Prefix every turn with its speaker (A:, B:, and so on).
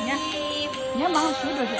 A: 你
B: 看，你
C: 看，忙活许多去。